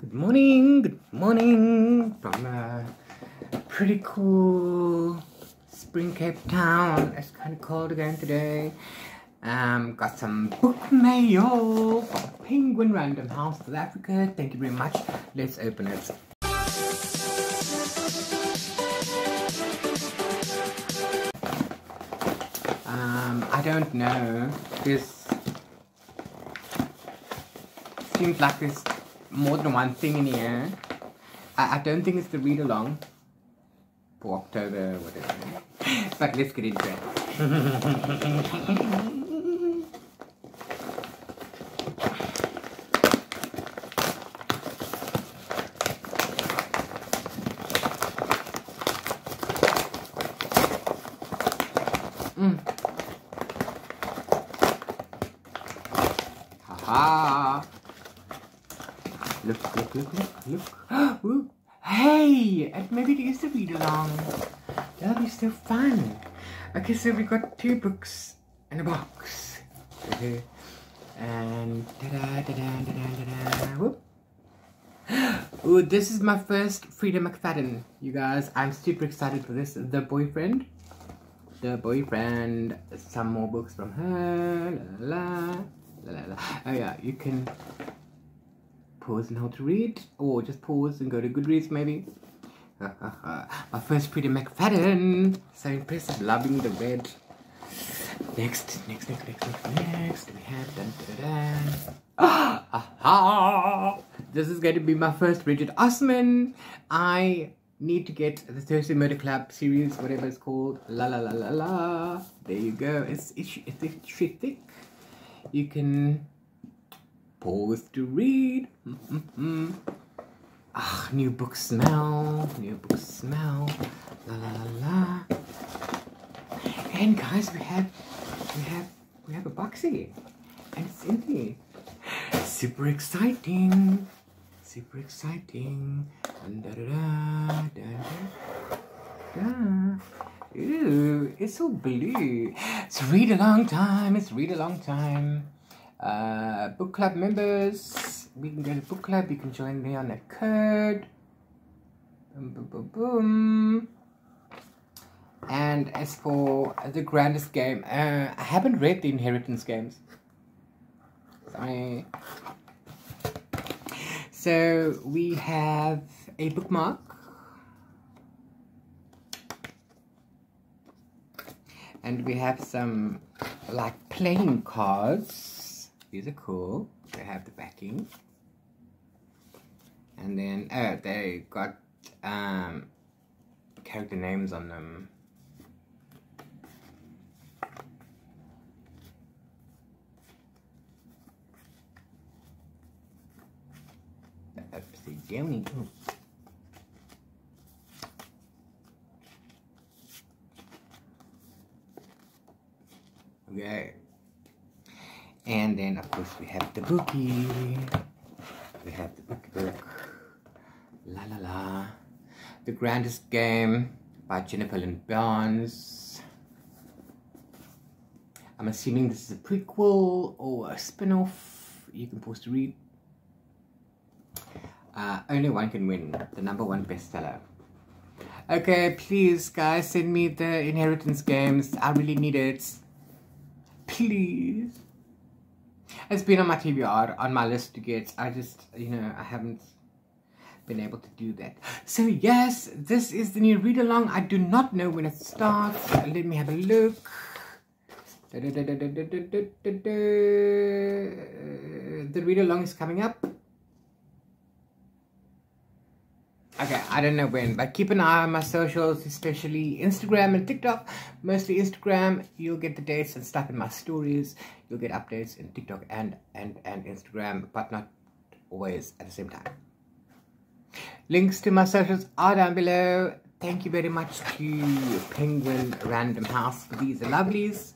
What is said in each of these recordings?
Good morning, good morning from a pretty cool spring Cape Town. It's kind of cold again today. Um, got some book mail from Penguin Random House, South Africa. Thank you very much. Let's open it. Um, I don't know. This seems like there's more than one thing in here. I, I don't think it's the read along for October, whatever. But let's get into it. Look, look, look, look, look. Hey! And maybe it is a read along. That'll be so fun. Okay, so we got two books in a box. Okay. And da-da, da-da, da-da, da-da. Whoop. Ooh, this is my first Freida McFadden, you guys. I'm super excited for this. The Boyfriend. The Boyfriend. Some more books from her. La la la la la. Oh yeah, you can pause and how to read, or just pause and go to Goodreads maybe. My first Freida McFadden. So impressive, loving the red. Next, next, next, next, next, next, we have dun, dun, dun. Ah, This is going to be my first Richard Osman. I need to get the Thursday Murder Club series, whatever it's called. La la la la la. There you go. It's it's it's, it's thick. You can pause to read. Mm. Ah, new book smell. New book smell. La la la la. And guys, we have we have we have a boxy, and it's empty. Super exciting. Super exciting. Dun, da, da, da, da, da. Ew, it's so blue. It's read a long time. It's read a long time. Uh, book club members, we can go to book club. You can join me on that code. Boom, boom, boom, boom. And as for the grandest game, uh, I haven't read the inheritance games. Sorry. So we have a bookmark. And we have some like playing cards. These are cool. They have the backing. And then, oh, they got um, character names on them. Upsy downy. Okay. And then, of course, we have the bookie. We have the book book. La la la. The Grandest Game by Jennifer Lynn Barnes. I'm assuming this is a prequel or a spin-off. You can pause to read. Uh, only one can win. The number one bestseller. Okay, please, guys, send me the inheritance games. I really need it. Please. It's been on my TBR, on my list to get. I just, you know, I haven't been able to do that. So yes, this is the new read along. I do not know when it starts. Let me have a look. The read along is coming up. Okay, I don't know when, but keep an eye on my socials, especially Instagram and TikTok. Mostly Instagram, you'll get the dates and stuff in my stories. You'll get updates in TikTok and, and, and Instagram, but not always at the same time. Links to my socials are down below. Thank you very much to Penguin Random House for these lovelies.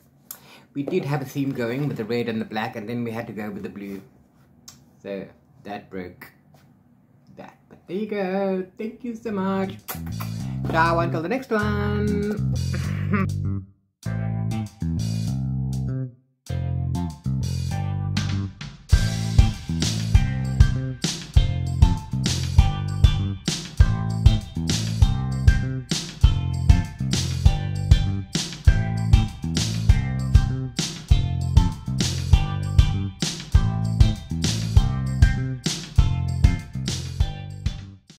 We did have a theme going with the red and the black, and then we had to go with the blue. So, that broke that. But there you go. Thank you so much. Ciao until the next one.